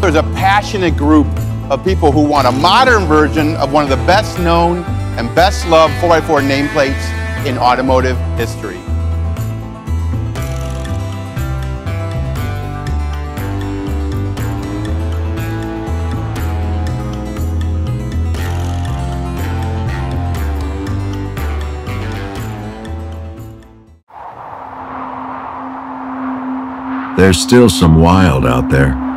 there's a passionate group of people who want a modern version of one of the best known and best loved 4x4 nameplates in automotive history. There's still some wild out there.